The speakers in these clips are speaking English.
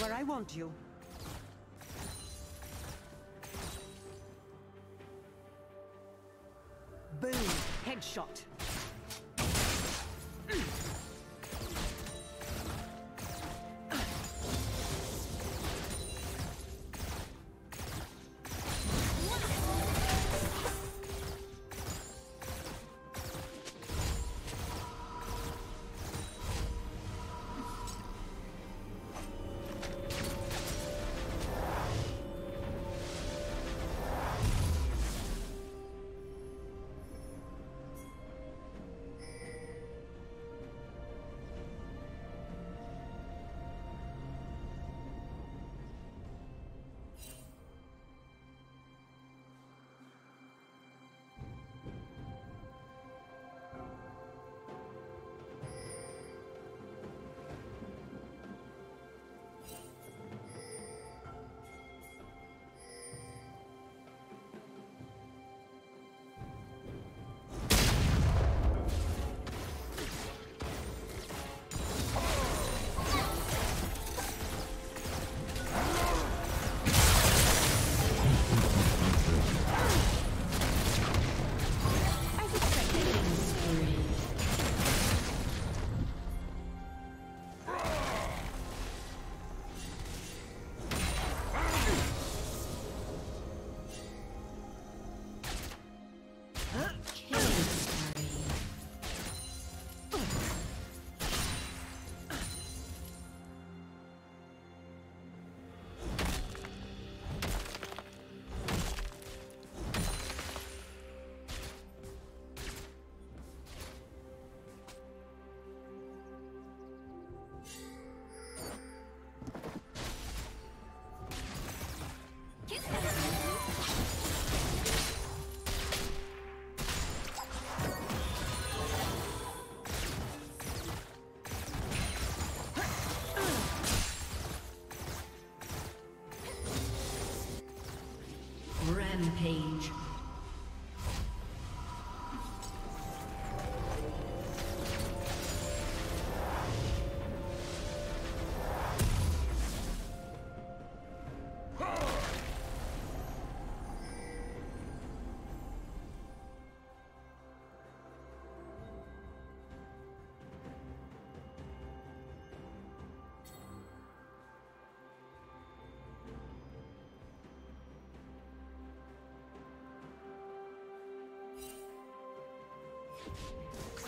Where I want you. Boom. Headshot. Rampage. あ!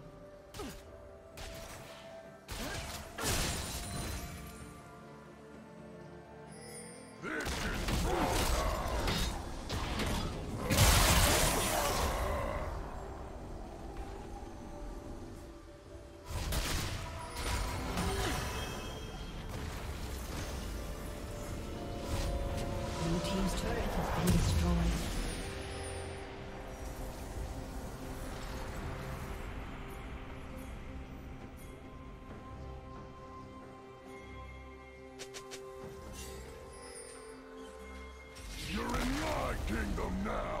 kingdom now!